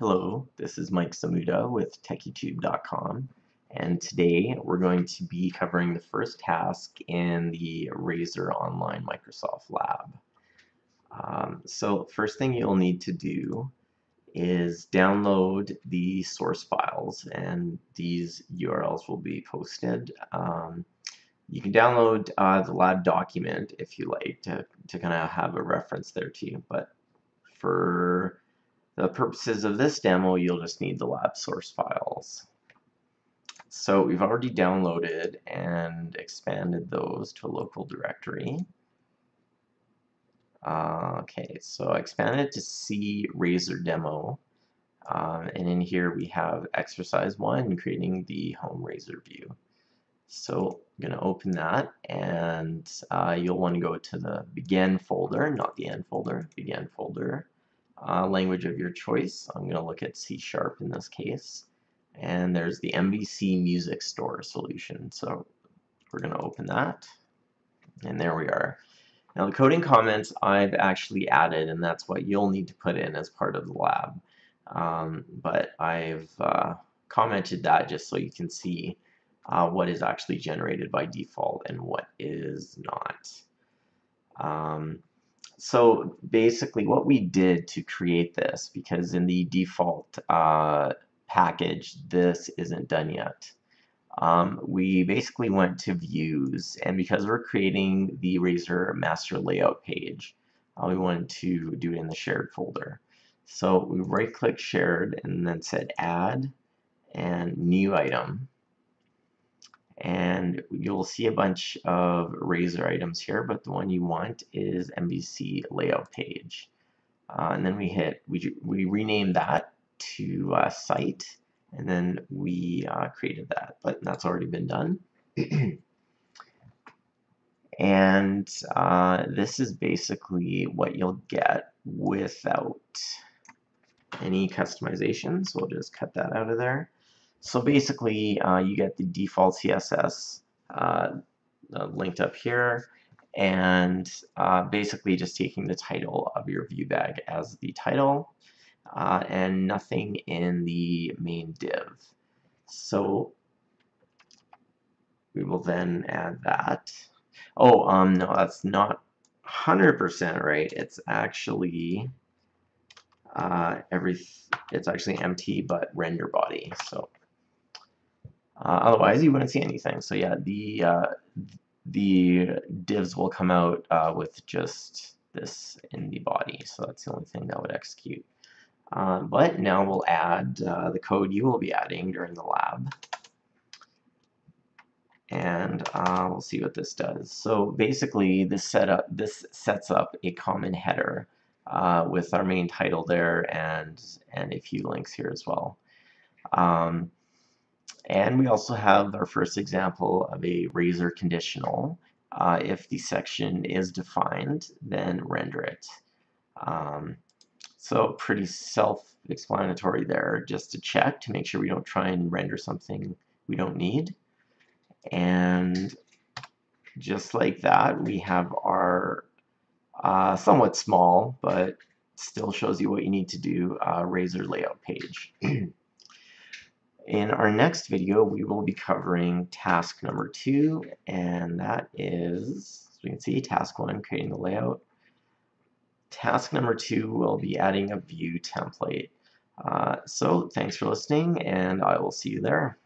Hello, this is Mike Zmuda with TechyTube.com and today we're going to be covering the first task in the Razor Online Microsoft Lab. Um, so first thing you'll need to do is download the source files and these URLs will be posted. Um, you can download uh, the lab document if you like to, to kind of have a reference there too, but for the purposes of this demo, you'll just need the lab source files. So we've already downloaded and expanded those to a local directory. Uh, okay, so I expanded to C Razor demo. Um, and in here we have exercise one, creating the home Razor view. So I'm going to open that and uh, you'll want to go to the begin folder, not the end folder, begin folder uh, language of your choice. I'm going to look at C Sharp in this case. And there's the MVC Music Store solution. So we're going to open that. And there we are. Now the coding comments I've actually added, and that's what you'll need to put in as part of the lab. Um, but I've uh, commented that just so you can see uh, what is actually generated by default and what is not. Um, so basically what we did to create this, because in the default uh, package this isn't done yet, um, we basically went to views and because we're creating the Razor master layout page, uh, we wanted to do it in the shared folder. So we right click shared and then said add and new item and you'll see a bunch of Razor items here, but the one you want is MVC layout page. Uh, and then we hit, we, we rename that to uh, site, and then we uh, created that, but that's already been done. and uh, this is basically what you'll get without any customization, so we'll just cut that out of there. So basically, uh, you get the default CSS uh, uh, linked up here, and uh, basically just taking the title of your view bag as the title, uh, and nothing in the main div. So we will then add that. Oh, um, no, that's not 100% right. It's actually uh, every. It's actually empty, but render body. So uh, otherwise, you wouldn't see anything. So yeah, the uh, the divs will come out uh, with just this in the body. So that's the only thing that would execute. Um, but now we'll add uh, the code you will be adding during the lab. And uh, we'll see what this does. So basically, this setup this sets up a common header uh, with our main title there and and a few links here as well. Um, and we also have our first example of a razor conditional. Uh, if the section is defined, then render it. Um, so pretty self-explanatory there, just to check to make sure we don't try and render something we don't need. And just like that, we have our uh, somewhat small, but still shows you what you need to do, uh, Razor layout page. In our next video, we will be covering task number two, and that is, as we can see, task one, creating the layout. Task number two will be adding a view template. Uh, so thanks for listening, and I will see you there.